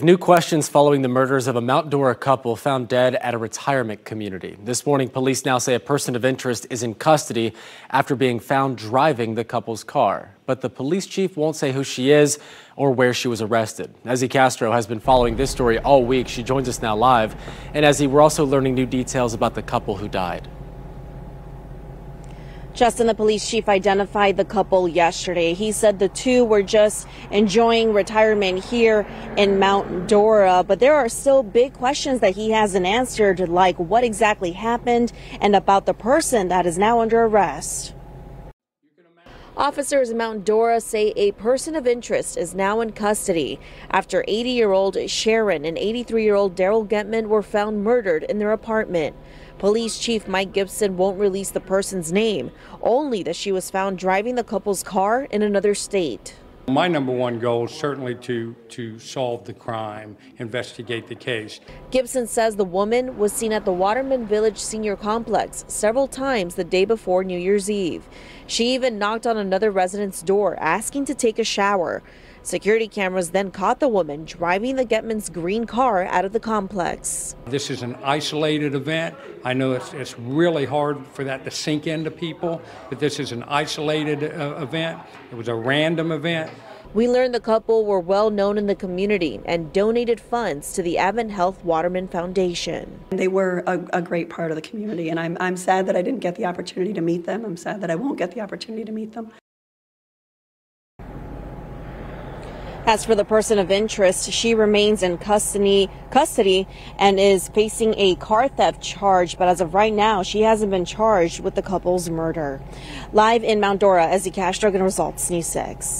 Steve, new questions following the murders of a Mount Dora couple found dead at a retirement community. This morning, police now say a person of interest is in custody after being found driving the couple's car. But the police chief won't say who she is or where she was arrested. Ezzy Castro has been following this story all week. She joins us now live. And Ezzy, we're also learning new details about the couple who died. Justin, the police chief identified the couple yesterday. He said the two were just enjoying retirement here in Mount Dora, but there are still big questions that he hasn't answered, like what exactly happened and about the person that is now under arrest. Officers in Mount Dora say a person of interest is now in custody after 80 year old Sharon and 83 year old Daryl Getman were found murdered in their apartment. Police Chief Mike Gibson won't release the person's name, only that she was found driving the couple's car in another state. My number one goal is certainly to, to solve the crime, investigate the case. Gibson says the woman was seen at the Waterman Village Senior Complex several times the day before New Year's Eve. She even knocked on another resident's door asking to take a shower. Security cameras then caught the woman driving the Getman's green car out of the complex. This is an isolated event. I know it's, it's really hard for that to sink into people, but this is an isolated uh, event. It was a random event. We learned the couple were well known in the community and donated funds to the AdventHealth Waterman Foundation. They were a, a, great part of the community, and I'm, I'm sad that I didn't get the opportunity to meet them. I'm sad that I won't get the opportunity to meet them. As for the person of interest, she remains in custody, custody and is facing a car theft charge. But as of right now, she hasn't been charged with the couple's murder. Live in Mount Dora, Ezzy Castro, and Results News 6.